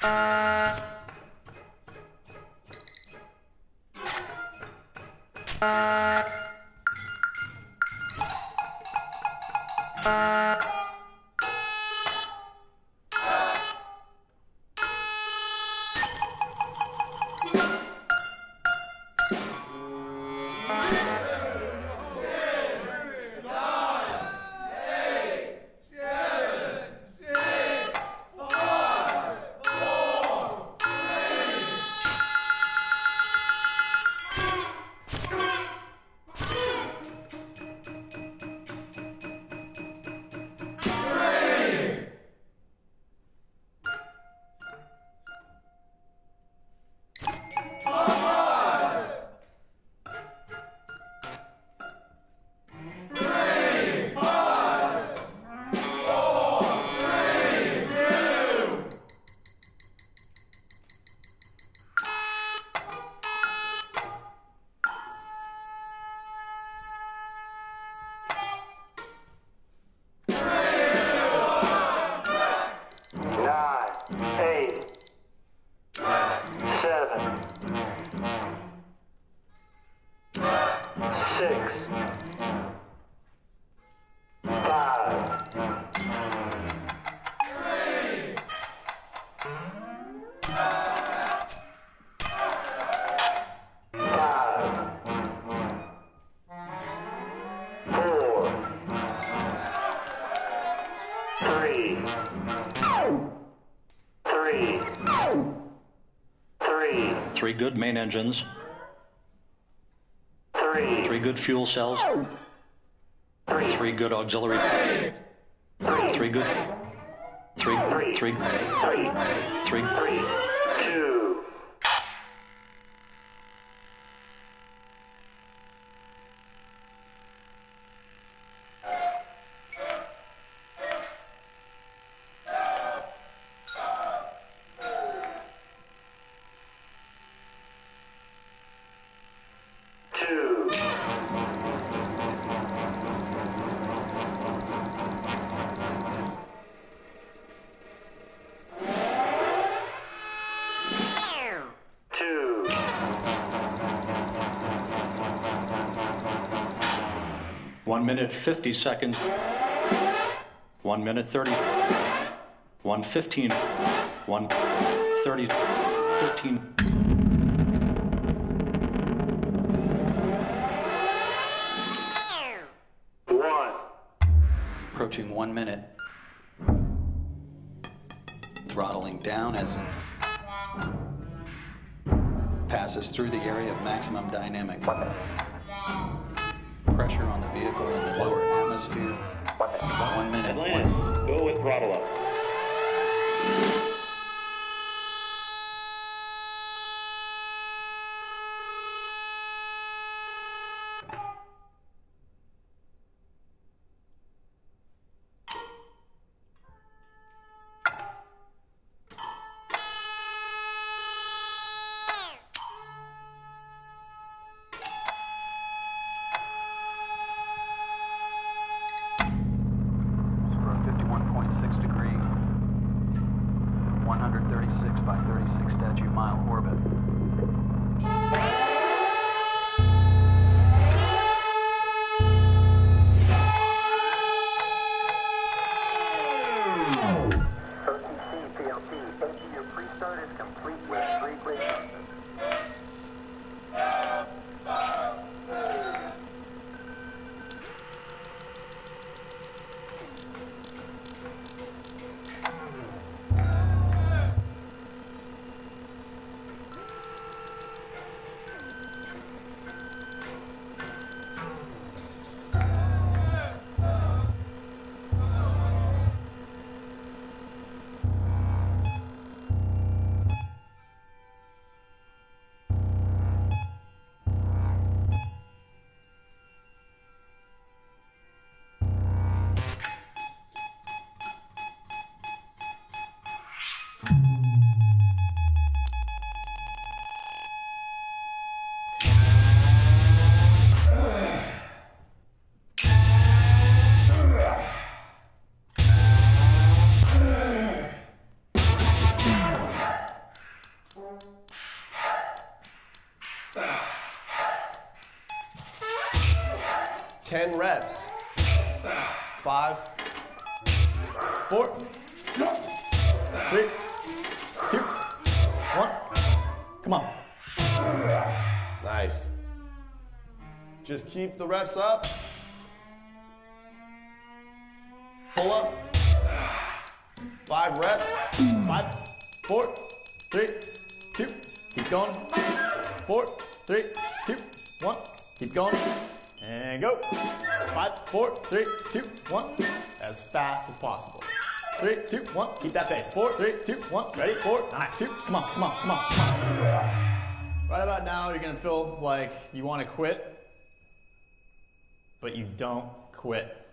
nine, six, five, five, four, three, three, three, Three good main engines, three, three good fuel cells, three, three good auxiliary, three good, three three, three, three, three, minute 50 seconds, one minute 30, one 15, one 30, 13. One. Approaching one minute. Throttling down as it passes through the area of maximum dynamic. Pressure vehicle in the lower atmosphere. One minute. Go with throttle up. 136 by 36 statute mile orbit. 10 reps. Five, four, three, two, one. Come on. Nice. Just keep the reps up. Pull up. Five reps. Five, four, three, two. Keep going. Four, three, two, one. Keep going. And go. Five, four, three, two, one. As fast as possible. Three, two, one. Keep that pace. Four, three, two, one. Ready? Four. Two. Come on, come on, come on, come on. Right about now, you're gonna feel like you wanna quit, but you don't quit.